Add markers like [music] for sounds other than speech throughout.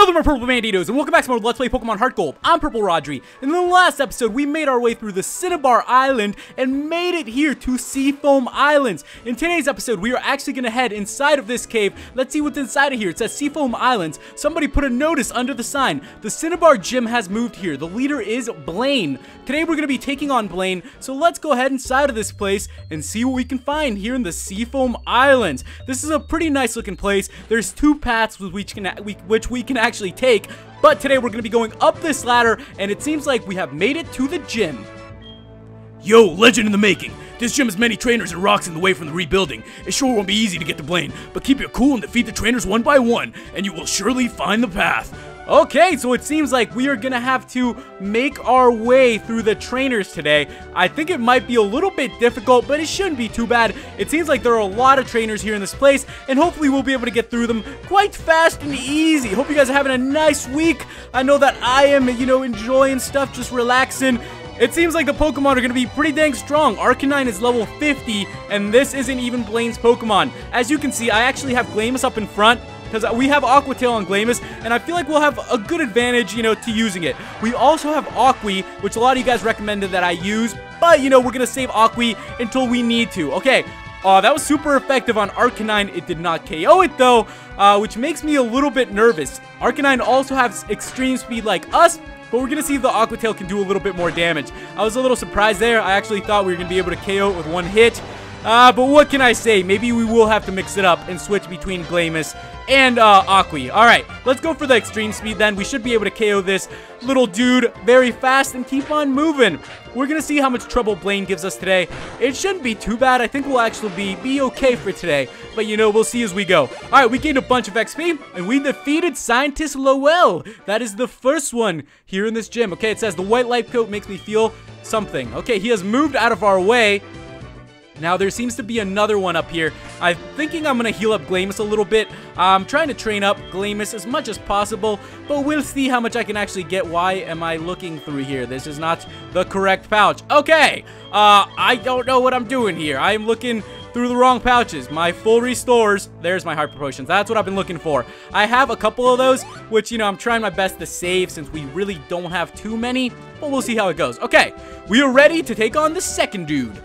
Hello there, my Purple Banditos, and welcome back to more Let's Play Pokemon Heart Gold. I'm Purple Rodri. In the last episode, we made our way through the Cinnabar Island and made it here to Seafoam Islands. In today's episode, we are actually going to head inside of this cave. Let's see what's inside of here. It says Seafoam Islands. Somebody put a notice under the sign. The Cinnabar Gym has moved here. The leader is Blaine. Today, we're going to be taking on Blaine, so let's go ahead inside of this place and see what we can find here in the Seafoam Islands. This is a pretty nice looking place. There's two paths with which, can, which we can actually take. But today we're going to be going up this ladder, and it seems like we have made it to the gym. Yo, legend in the making. This gym has many trainers and rocks in the way from the rebuilding. It sure won't be easy to get to Blaine, but keep your cool and defeat the trainers one by one, and you will surely find the path. Okay, so it seems like we are to have to make our way through the trainers today. I think it might be a little bit difficult, but it shouldn't be too bad. It seems like there are a lot of trainers here in this place, and hopefully we'll be able to get through them quite fast and easy. Hope you guys are having a nice week. I know that I am, you know, enjoying stuff, just relaxing. It seems like the Pokemon are going to be pretty dang strong. Arcanine is level 50, and this isn't even Blaine's Pokemon. As you can see, I actually have Glamis up in front, because we have Aqua Tail on Glamis, and I feel like we'll have a good advantage, you know, to using it. We also have Aqui, which a lot of you guys recommended that I use, but, you know, we're going to save Aqui until we need to. Okay, uh, that was super effective on Arcanine. It did not KO it, though, uh, which makes me a little bit nervous. Arcanine also has extreme speed like us, but we're going to see if the Aqua Tail can do a little bit more damage. I was a little surprised there. I actually thought we were going to be able to KO it with one hit. Uh, but what can I say? Maybe we will have to mix it up and switch between Glamis and uh, Aqui. Alright, let's go for the extreme speed then. We should be able to KO this little dude very fast and keep on moving. We're going to see how much trouble Blaine gives us today. It shouldn't be too bad. I think we'll actually be, be okay for today. But, you know, we'll see as we go. Alright, we gained a bunch of XP, and we defeated Scientist Lowell. That is the first one here in this gym. Okay, it says the white light coat makes me feel something. Okay, he has moved out of our way. Now, there seems to be another one up here. I'm thinking I'm to heal up Glamis a little bit. I'm trying to train up Glamis as much as possible, but we'll see how much I can actually get. Why am I looking through here? This is not the correct pouch. Okay, uh, I don't know what I'm doing here. I am looking through the wrong pouches. My full restores, there's my hyper potions. That's what I've been looking for. I have a couple of those, which, you know, I'm trying my best to save since we really don't have too many, but we'll see how it goes. Okay, we are ready to take on the second dude.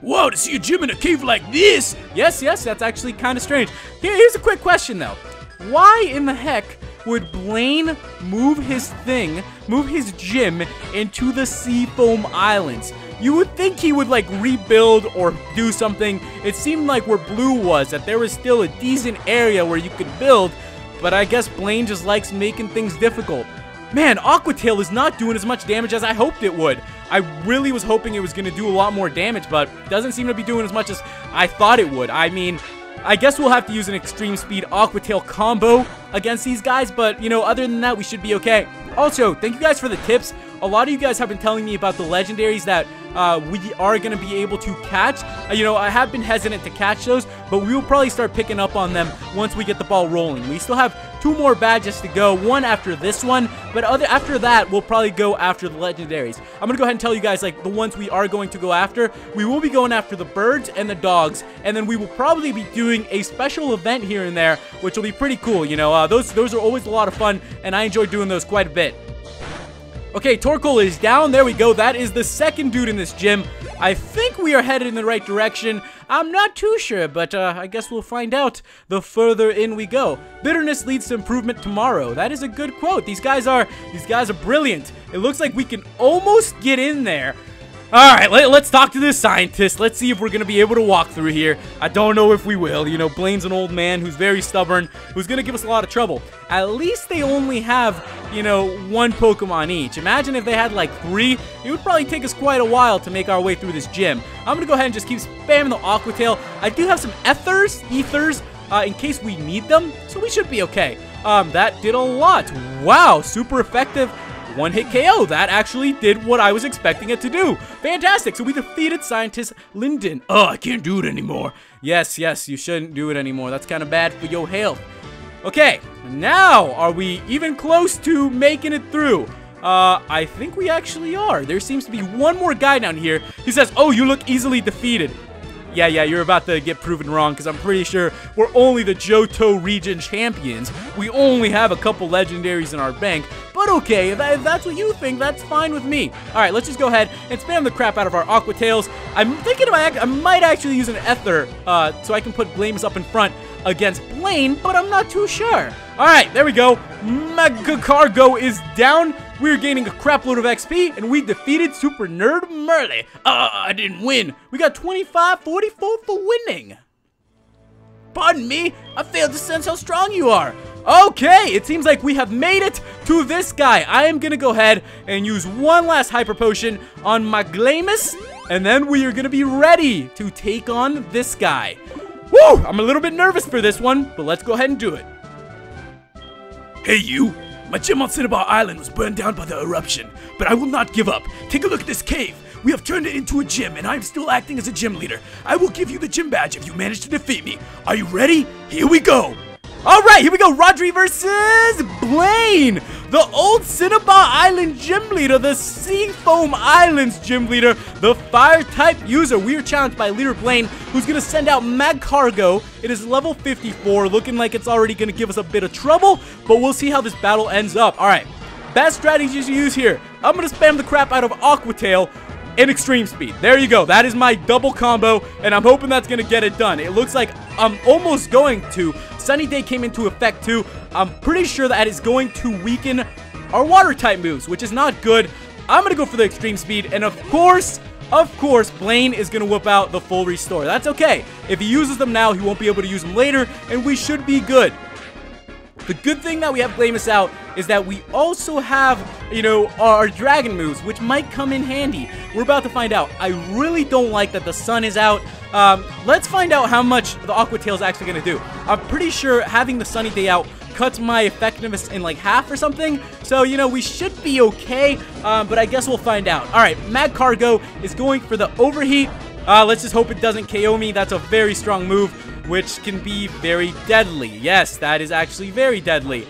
Whoa, to see a gym in a cave like this? Yes, yes, that's actually kind of strange. Here, here's a quick question, though. Why in the heck would Blaine move his thing, move his gym into the Seafoam Islands? You would think he would, like, rebuild or do something. It seemed like where Blue was, that there was still a decent area where you could build, but I guess Blaine just likes making things difficult. Man, Aqua Tail is not doing as much damage as I hoped it would. I really was hoping it was going to do a lot more damage, but doesn't seem to be doing as much as I thought it would. I mean, I guess we'll have to use an extreme speed Aqua Tail combo against these guys, but, you know, other than that, we should be okay. Also, thank you guys for the tips. A lot of you guys have been telling me about the legendaries that uh, we are going to be able to catch. Uh, you know, I have been hesitant to catch those, but we will probably start picking up on them once we get the ball rolling. We still have two more badges to go, one after this one, but other after that, we'll probably go after the legendaries. I'm going to go ahead and tell you guys, like, the ones we are going to go after. We will be going after the birds and the dogs, and then we will probably be doing a special event here and there, which will be pretty cool, you know. Uh, those, those are always a lot of fun, and I enjoy doing those quite a bit. Okay, Torkoal is down. There we go. That is the second dude in this gym. I think we are headed in the right direction. I'm not too sure, but uh, I guess we'll find out the further in we go. Bitterness leads to improvement tomorrow. That is a good quote. These guys are these guys are brilliant. It looks like we can almost get in there. Alright, let, us talk to this scientist. Let's see if we're going to be able to walk through here. I don't know if we will. You know, Blaine's an old man who's very stubborn, who's going to give us a lot of trouble. At least they only have, you know, one Pokemon each. Imagine if they had like three. It would probably take us quite a while to make our way through this gym. I'm going to go ahead and just keep spamming the Aqua Tail. I do have some Ethers, Ethers, uh, in case we need them, so we should be okay. Um, that did a lot. Wow, super effective one hit KO. That actually did what I was expecting it to do. Fantastic. So we defeated Scientist Linden. Oh, I can't do it anymore. Yes, yes, you shouldn't do it anymore. That's kind of bad for your health. Okay, now are we even close to making it through? Uh, I think we actually are. There seems to be one more guy down here. He says, oh, you look easily defeated. yeah, yeah, you're about to get proven wrong because I'm pretty sure we're only the Johto region champions. We only have a couple legendaries in our bank. But okay, if, if that's what you think, that's fine with me. All right, let's just go ahead and spam the crap out of our Aqua Tails. I'm thinking about, I might actually use an Ether uh, so I can put Glamis up in front against Blaine, but I'm not too sure. All right, there we go. Magcargo is down. We're gaining a crap load of XP, and we defeated Super Nerd Merle. Uh, I didn't win. We got 25-44 for winning. Pardon me, I failed to sense how strong you are. Okay, it seems like we have made it to this guy. I am to go ahead and use one last Hyper Potion on my Glamis, and then we are to be ready to take on this guy. Woo! I'm a little bit nervous for this one, but let's go ahead and do it. Hey, you! My gym on Cinnabar Island was burned down by the eruption, but I will not give up. Take a look at this cave. We have turned it into a gym, and I am still acting as a gym leader. I will give you the gym badge if you manage to defeat me. Are you ready? Here we go! All right, here we go. Rodri versus Blaine. The old Cinnabar Island gym leader, the Seafoam Islands gym leader, the fire type user. We are challenged by leader Blaine, who's going to send out Magcargo. It is level 54, looking like it's already going to give us a bit of trouble, but we'll see how this battle ends up. All right, best strategies to use here. I'm going to spam the crap out of Aqua Tail and Extreme Speed. There you go. That is my double combo, and I'm hoping that's going to get it done. It looks like I'm almost going to. Sunny Day came into effect too. I'm pretty sure that is going to weaken our water type moves, which is not good. I'm going to go for the Extreme Speed, and of course, of course, Blaine is going to whip out the full restore. That's okay. If he uses them now, he won't be able to use them later, and we should be good. The good thing that we have Glamis out is that we also have, you know, our dragon moves, which might come in handy. We're about to find out. I really don't like that the sun is out. Um, let's find out how much the Aqua Tail is actually going to do. I'm pretty sure having the sunny day out cuts my effectiveness in like half or something. So, you know, we should be okay, um, but I guess we'll find out. All right, Magcargo is going for the overheat. Uh, let's just hope it doesn't KO me. That's a very strong move which can be very deadly. Yes, that is actually very deadly.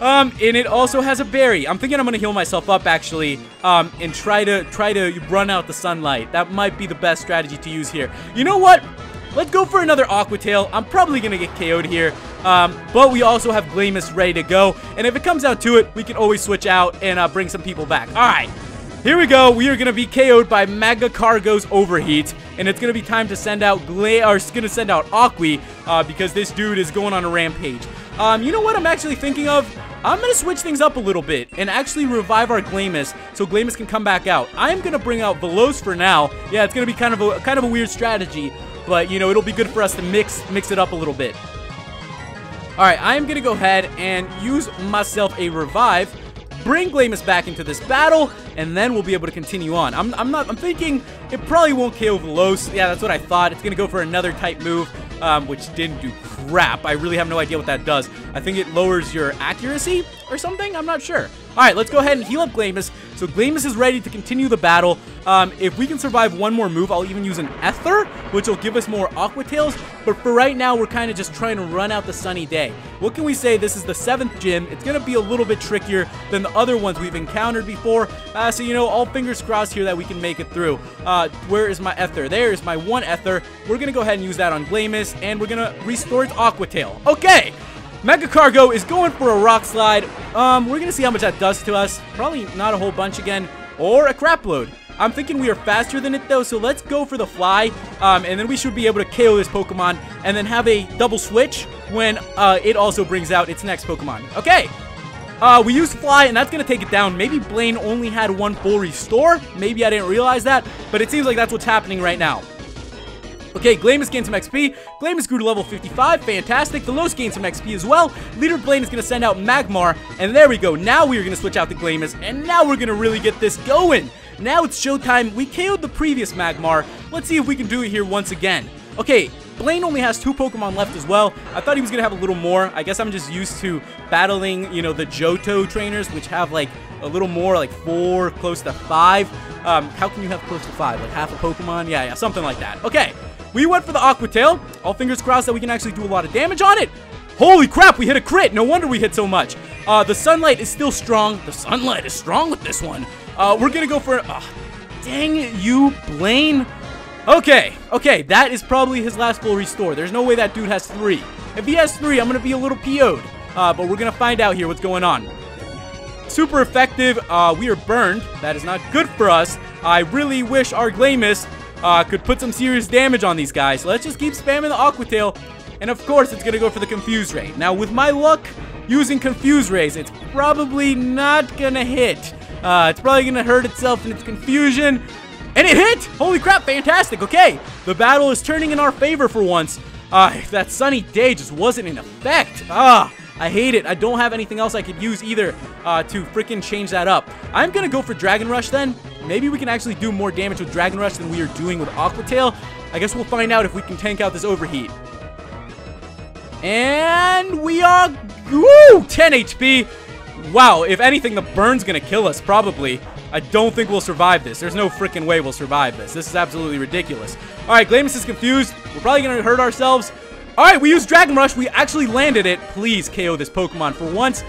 Um, and it also has a berry. I'm thinking I'm gonna heal myself up actually, um, and try to try to run out the sunlight. That might be the best strategy to use here. You know what? Let's go for another Aqua Tail. I'm probably gonna get KO'd here, um, but we also have Glamis ready to go. And if it comes out to it, we can always switch out and uh, bring some people back. All right. Here we go. We are to be KO'd by Magcargo's Overheat. And it's going to be time to send out Gla or it's to send out Aqui uh, because this dude is going on a rampage. Um, you know what I'm actually thinking of? I'm going to switch things up a little bit and actually revive our Glamis so Glamis can come back out. I'm going to bring out Velos for now. Yeah, it's going to be kind of a kind of a weird strategy, but you know, it'll be good for us to mix mix it up a little bit. All right, I am going to go ahead and use myself a revive bring Glamis back into this battle, and then we'll be able to continue on. I'm, I'm not, I'm thinking it probably won't KO Velos. Yeah, that's what I thought. It's to go for another type move, um, which didn't do crap. I really have no idea what that does. I think it lowers your accuracy or something. I'm not sure. All right, let's go ahead and heal up Glamis. So Glamis is ready to continue the battle. Um, if we can survive one more move, I'll even use an Ether, which will give us more Aqua Tails. But for right now, we're kind of just trying to run out the sunny day. What can we say? This is the seventh gym. It's going to be a little bit trickier than the other ones we've encountered before. Uh, so, you know, all fingers crossed here that we can make it through. Uh, where is my Ether? There is my one Ether. We're going to go ahead and use that on Glamis, and we're going to restore its Aqua Tail. Okay, Magcargo is going for a rock slide. Um, we're gonna see how much that does to us. Probably not a whole bunch again, or a crap load. I'm thinking we are faster than it though, so let's go for the fly, um, and then we should be able to KO this Pokemon, and then have a double switch when uh, it also brings out its next Pokemon. Okay, uh, we used Fly, and that's going to take it down. Maybe Blaine only had one full restore. Maybe I didn't realize that, but it seems like that's what's happening right now. Okay, Glamis gained some XP. Glamis grew to level 55. Fantastic. Veloz gained some XP as well. Leader Blaine is going to send out Magmar. And there we go. Now we are going to switch out the Glamis. And now we're going to really get this going. Now it's showtime. We KO'd the previous Magmar. Let's see if we can do it here once again. Okay, Blaine only has two Pokemon left as well. I thought he was going to have a little more. I guess I'm just used to battling, you know, the Johto trainers, which have like a little more, like four, close to five. Um, how can you have close to five? Like half a Pokemon? Yeah, yeah, something like that. Okay, we went for the Aqua Tail. All fingers crossed that we can actually do a lot of damage on it. Holy crap, we hit a crit. No wonder we hit so much. Uh, the sunlight is still strong. The sunlight is strong with this one. Uh, we're going to go for... Uh, dang you, Blaine. Okay, okay, that is probably his last full restore. There's no way that dude has three. If he has three, I'm to be a little PO'd. Uh, but we're to find out here what's going on. Super effective. Uh, we are burned. That is not good for us. I really wish our Glamis uh, could put some serious damage on these guys. Let's just keep spamming the Aqua Tail. And of course, it's to go for the Confuse Ray. Now, with my luck using Confuse Rays, it's probably not to hit. Uh, it's probably to hurt itself in its confusion. And it hit! Holy crap, fantastic. Okay, the battle is turning in our favor for once. Ah, Uh, that sunny day just wasn't in effect. Ah, I hate it. I don't have anything else I could use either uh, to freaking change that up. I'm going to go for Dragon Rush then. Maybe we can actually do more damage with Dragon Rush than we are doing with Aqua Tail. I guess we'll find out if we can tank out this overheat. And we are, woo, 10 HP. Wow, if anything, the burn's gonna kill us, probably. I don't think we'll survive this. There's no freaking way we'll survive this. This is absolutely ridiculous. All right, Glamis is confused. We're probably gonna hurt ourselves. All right, we used Dragon Rush. We actually landed it. Please KO this Pokemon for once.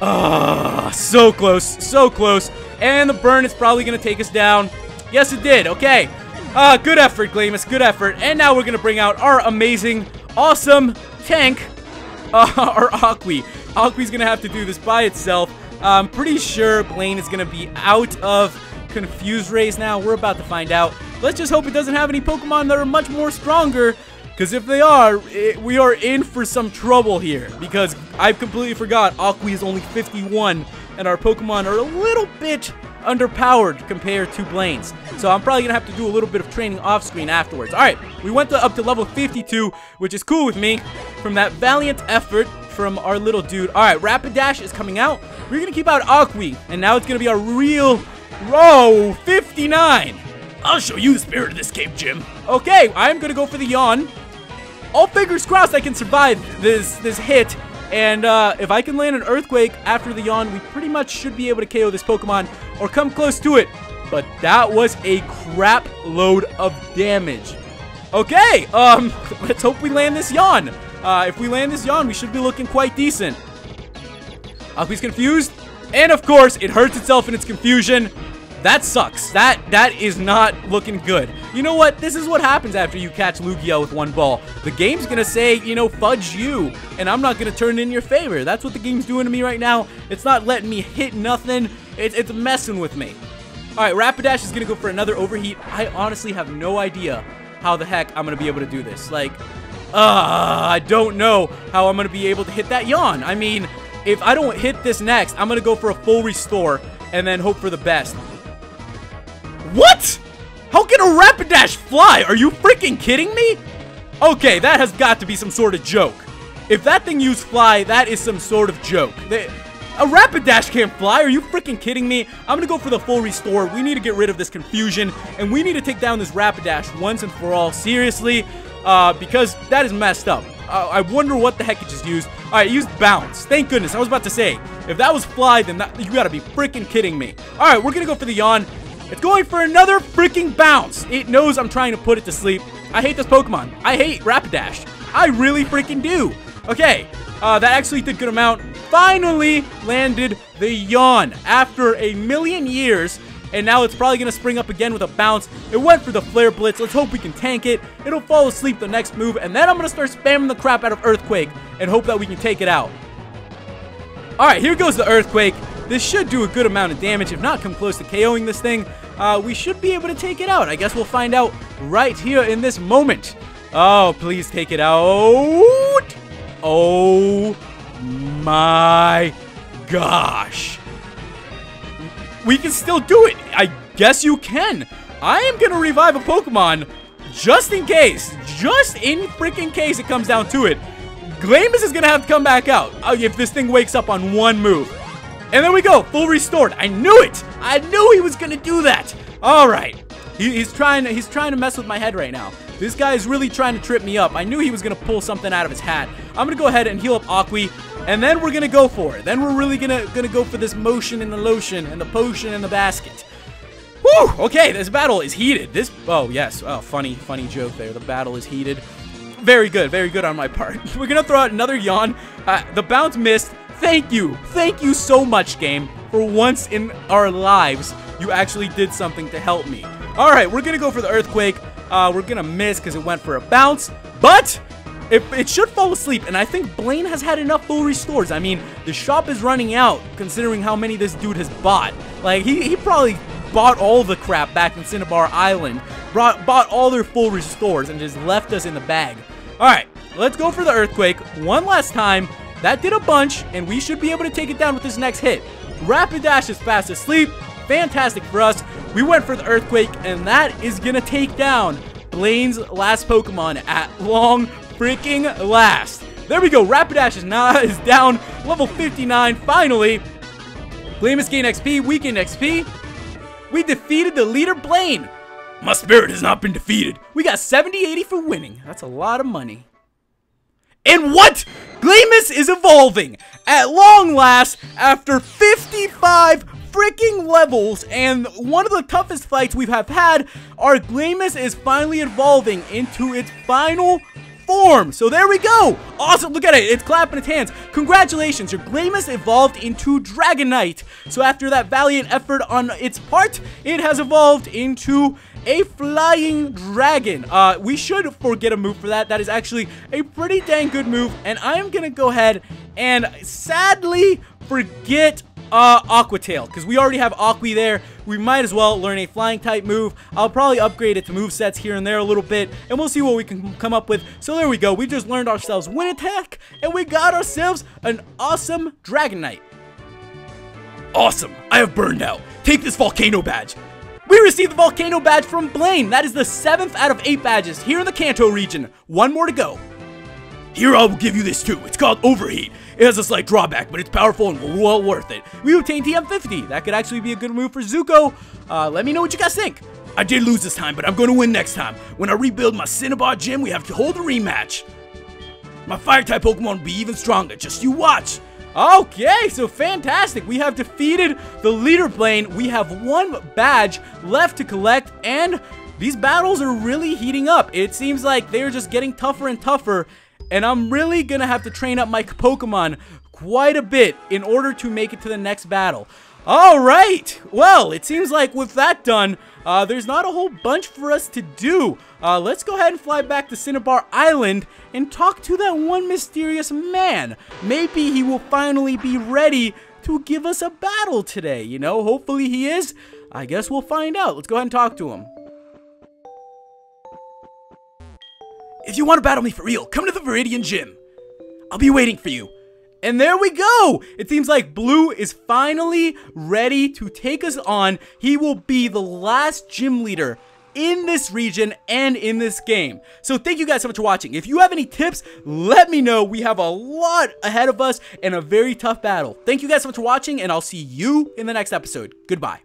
Ah, so close, so close. And the burn is probably gonna take us down. Yes, it did. Okay. Uh, good effort, Glamis. Good effort. And now we're gonna bring out our amazing awesome tank, [laughs] uh, or Aqui. Aqui's gonna have to do this by itself. I'm pretty sure Blaine is gonna be out of Confuse Rays now. We're about to find out. Let's just hope it doesn't have any Pokemon that are much more stronger. Because if they are, it, we are in for some trouble here. Because I've completely forgot Aqui is only 51, and our Pokemon are a little bit underpowered compared to Blaine's. So I'm probably going to have to do a little bit of training off screen afterwards. Alright, we went to, up to level 52, which is cool with me, from that valiant effort from our little dude. Alright, Rapidash is coming out. We're going to keep out Aqui, and now it's going to be a real... Row 59! I'll show you the spirit of this cave, Jim. Okay, I'm going to go for the yawn. All fingers crossed I can survive this, this hit. And uh, if I can land an Earthquake after the yawn, we pretty much should be able to KO this Pokemon or come close to it. But that was a crap load of damage. Okay, um, [laughs] let's hope we land this yawn. Uh, if we land this yawn, we should be looking quite decent. He's confused. And of course, it hurts itself in its confusion. That sucks. That that is not looking good. You know what? This is what happens after you catch Lugia with one ball. The game's gonna say, you know, fudge you, and I'm not gonna turn it in your favor. That's what the game's doing to me right now. It's not letting me hit nothing. It, it's messing with me. All right, Rapidash is gonna go for another overheat. I honestly have no idea how the heck I'm gonna be able to do this. Like, uh, I don't know how I'm gonna be able to hit that yawn. I mean, if I don't hit this next, I'm gonna go for a full restore and then hope for the best. What? How can a Rapidash fly? Are you freaking kidding me? Okay, that has got to be some sort of joke. If that thing used fly, that is some sort of joke. They, a Rapidash can't fly. Are you freaking kidding me? I'm going to go for the full restore. We need to get rid of this confusion, and we need to take down this Rapidash once and for all. Seriously, uh, because that is messed up. Uh, I wonder what the heck it just used. All right, used bounce. Thank goodness. I was about to say, if that was fly, then that, you got to be freaking kidding me. All right, we're to go for the yawn. It's going for another freaking bounce. It knows I'm trying to put it to sleep. I hate this Pokemon. I hate Rapidash. I really freaking do. Okay, uh, that actually did good amount. Finally landed the Yawn after a million years. And now it's probably going to spring up again with a bounce. It went for the Flare Blitz. Let's hope we can tank it. It'll fall asleep the next move. And then I'm going to start spamming the crap out of Earthquake and hope that we can take it out. Alright, here goes the Earthquake. This should do a good amount of damage, if not come close to KOing this thing. Uh, we should be able to take it out. I guess we'll find out right here in this moment. Oh, please take it out. Oh my gosh. We can still do it. I guess you can. I am going to revive a Pokemon just in case. Just in freaking case it comes down to it. Glamis is going to have to come back out uh, if this thing wakes up on one move. And there we go, full restored. I knew it. I knew he was gonna do that. All right, he, he's trying. To, he's trying to mess with my head right now. This guy is really trying to trip me up. I knew he was gonna pull something out of his hat. I'm gonna go ahead and heal up Aqui, and then we're gonna go for it. Then we're really gonna gonna go for this motion and the lotion and the potion and the basket. Whew! Okay, this battle is heated. This. Oh yes. Oh, funny, funny joke there. The battle is heated. Very good, very good on my part. [laughs] We're gonna throw out another yawn. Uh, the bounce missed. Thank you. Thank you so much, game, for once in our lives you actually did something to help me. All right, we're to go for the Earthquake. Uh, we're to miss because it went for a bounce. But it, it, should fall asleep, and I think Blaine has had enough full restores. I mean, the shop is running out, considering how many this dude has bought. Like, he, he probably bought all the crap back in Cinnabar Island, brought, bought all their full restores, and just left us in the bag. Alright, let's go for the Earthquake one last time. That did a bunch, and we should be able to take it down with this next hit. Rapidash is fast asleep. Fantastic for us. We went for the Earthquake, and that is going to take down Blaine's last Pokemon at long freaking last. There we go. Rapidash is, now, is down. Level 59, finally. Has gained XP. We gained XP. We defeated the leader, Blaine. My spirit has not been defeated. We got 70-80 for winning. That's a lot of money. And what? Glamis is evolving at long last after 55 freaking levels and one of the toughest fights we have had, our Glamis is finally evolving into its final form. So there we go. Awesome. Look at it. It's clapping its hands. Congratulations. Your Glamis evolved into Dragonite. So after that valiant effort on its part, it has evolved into a flying dragon. Uh, we should forget a move for that. That is actually a pretty dang good move. And I am going to go ahead and sadly forget uh, Aqua Tail, because we already have Aqui there. We might as well learn a flying type move. I'll probably upgrade it to move sets here and there a little bit, and we'll see what we can come up with. So there we go. We just learned ourselves Wing Attack, and we got ourselves an awesome Dragonite. Awesome. I have burned out. Take this volcano badge. We received the volcano badge from Blaine. That is the seventh out of eight badges here in the Kanto region. One more to go. Here I will give you this too. It's called Overheat. It has a slight drawback, but it's powerful and well worth it. We obtained TM50. That could actually be a good move for Zuko. Uh, let me know what you guys think. I did lose this time, but I'm going to win next time. When I rebuild my Cinnabar gym, we have to hold a rematch. My Fire-type Pokemon will be even stronger. Just you watch. Okay, so fantastic. We have defeated the leader Blaine. We have one badge left to collect, and these battles are really heating up. It seems like they're just getting tougher and tougher and I'm really gonna have to train up my Pokemon quite a bit in order to make it to the next battle. Alright, well, it seems like with that done, uh, there's not a whole bunch for us to do. Uh, let's go ahead and fly back to Cinnabar Island and talk to that one mysterious man. Maybe he will finally be ready to give us a battle today, you know? Hopefully he is. I guess we'll find out. Let's go ahead and talk to him. If you want to battle me for real, come to the Viridian Gym. I'll be waiting for you. And there we go! It seems like Blue is finally ready to take us on. He will be the last gym leader in this region and in this game. So thank you guys so much for watching. If you have any tips, let me know. We have a lot ahead of us and a very tough battle. Thank you guys so much for watching, and I'll see you in the next episode. Goodbye.